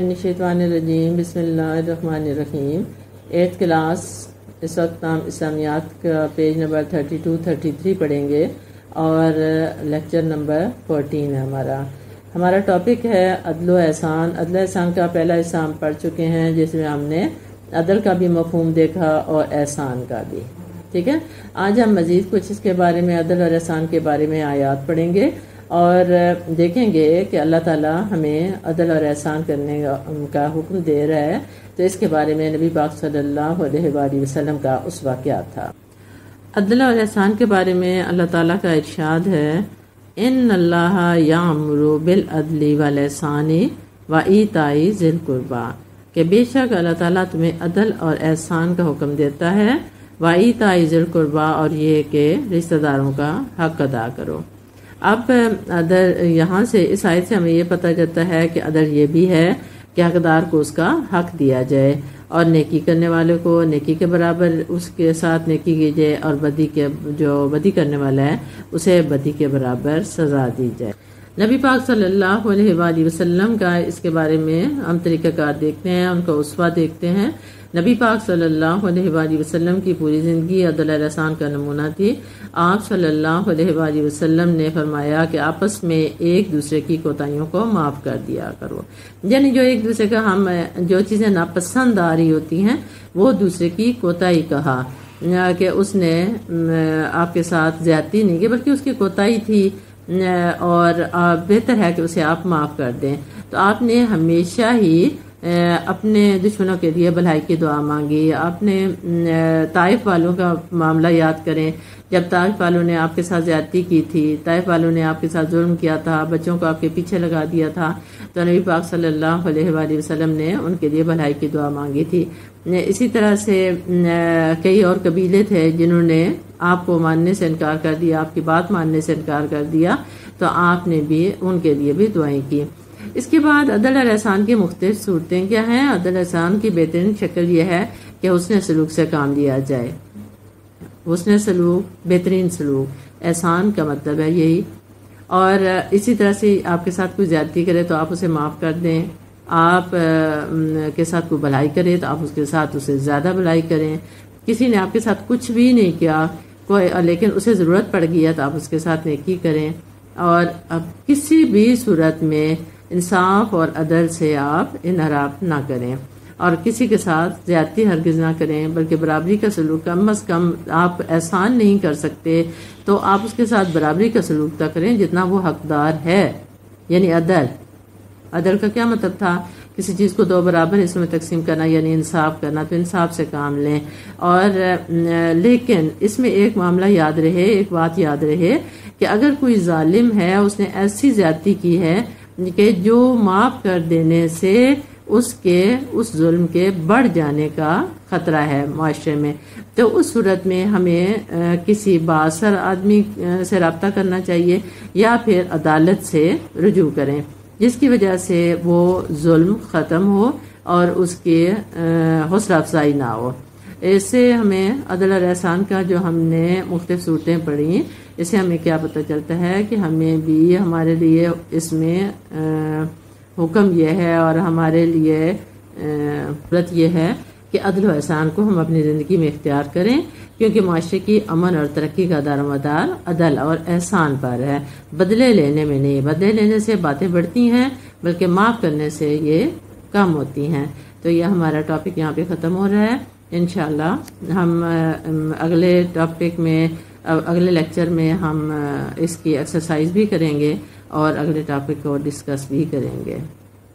रजीम बसमीम eighth class इस वक्त हम इस्लामियात का page number thirty two thirty three पढ़ेंगे और लेक्चर नंबर फोर्टीन है हमारा। हमारा टॉपिक है अदल एहसान। अदल एहसान का पहला हम पढ़ चुके हैं, जिसमें हमने अदल का भी मफहूम देखा और एहसान का भी। ठीक है? आज हम मज़ीद कुछ इसके बारे में, अदल और एहसान के बारे में आयात पढ़ेंगे। और देखेंगे कि अल्लाह ताला हमें अदल और एहसान करने का हुक्म दे रहा है। तो इसके बारे में नबी पाक सल्लल्लाहु अलैहि वसल्लम का उस वाक़ था। अदल और एहसान के बारे में अल्लाह ताला का इरशाद है इन अल्लाह यामरु बिल अदली वाल एहसानी व ईताई जिल कुर्बा, कि बेशक अल्लाह ताला तुम्हें अदल और एहसान का हुक्म देता है, व ईताई जिल कुर्बा और ये कि रिश्तेदारों का हक अदा करो। अब अदर, यहाँ से, इस आयत से हमें ये पता चलता है कि अदर ये भी है कि हकदार को उसका हक दिया जाए और नेकी करने वाले को नेकी के बराबर उसके साथ नेकी की जाए और बदी के, जो बदी करने वाला है, उसे बदी के बराबर सजा दी जाए। नबी पाक सल्लल्लाहु अलैहि वसल्लम का इसके बारे में हम तरीक़ाकार देखते हैं, उनका उसवा देखते हैं। नबी पाक सल्लल्लाहु अलैहि वसल्लम की पूरी ज़िंदगी अदल एहसान का नमूना थी। आप सल्लल्लाहु अलैहि वसल्लम ने फरमाया कि आपस में एक दूसरे की कोताहियों को माफ़ कर दिया करो। यानी जो एक दूसरे का हम, जो चीज़ें नापसंद आ रही होती हैं, वो दूसरे की कोताही कहा। कि उसने आपके साथ ज्यादती नहीं की, बल्कि उसकी कोताही थी। और बेहतर है कि उसे आप माफ़ कर दें। तो आपने हमेशा ही अपने दुश्मनों के लिए भलाई की दुआ मांगी। आपने ताइफ वालों का मामला याद करें। जब ताइफ वालों ने आपके साथ ज्यादती की थी, ताइफ वालों ने आपके साथ जुल्म किया था, बच्चों को आपके पीछे लगा दिया था तो नबी पाक सल्लल्लाहु अलैहि वसल्लम ने उनके लिए भलाई की दुआ मांगी थी। इसी तरह से कई और कबीले थे जिन्होंने आपको मानने से इनकार कर दिया, आपकी बात मानने से इनकार कर दिया तो आपने भी उनके लिए भी दुआएँ की। इसके बाद अदल और एहसान की मुख्तलिफ़ सूरतें क्या हैं? अदल एहसान की बेहतरीन शक्ल यह है कि उसने सलूक से काम लिया जाए। उसने सलूक, बेहतरीन सलूक, एहसान का मतलब है यही। और इसी तरह से आपके साथ कोई ज्यादती करे तो आप उसे माफ़ कर दें। आप के साथ कोई भलाई करे तो आप उसके साथ उसे ज़्यादा भलाई करें। किसी ने आपके साथ कुछ भी नहीं किया कोई लेकिन उसे ज़रूरत पड़ गई है तो आप उसके साथ नेकी करें। और अब किसी भी सूरत में इंसाफ और अदल से आप इनहराफ ना करें और किसी के साथ ज्यादती हरगिज ना करें, बल्कि बराबरी का सलूक कम अज़ कम आप एहसान नहीं कर सकते तो आप उसके साथ बराबरी का सलूक तक करें जितना वो हकदार है, यानी अदल। अदल का क्या मतलब था? किसी चीज़ को दो बराबर हिस्सों में तकसीम करना, यानी इंसाफ करना तो इंसाफ से काम लें। और लेकिन इसमें एक मामला याद रहे, एक बात याद रहे, कि अगर कोई जालिम है, उसने ऐसी ज्यादती की है कि जो माफ़ कर देने से उसके, उस जुल्म के बढ़ जाने का खतरा है माशरे में। तो उस सूरत में हमें किसी बासर आदमी से रबता करना चाहिए या फिर अदालत से रजू करें। जिसकी वजह से वो जुल्म ख़त्म हो और उसकी हौसला अफजाई ना हो। इससे हमें अदल और एहसान का जो हमने मुख्तफ सूरतें पढ़ी, इससे हमें क्या पता चलता है कि हमें भी हमारे लिए इसमें हुक्म यह है और हमारे लिए व्रत यह है कि अदल एहसान को हम अपनी ज़िंदगी में इख्तियार करें। क्योंकि माशरे की अमन और तरक्की का दार मदार अदल और एहसान पर है। बदले लेने में नहीं, बदले लेने से बातें बढ़ती हैं, बल्कि माफ़ करने से ये कम होती हैं। तो यह हमारा टॉपिक यहाँ पे ख़त्म हो रहा है। इन हम अगले टॉपिक में अगले लेक्चर में हम इसकी एक्सरसाइज भी करेंगे और अगले टॉपिक को डिस्कस भी करेंगे।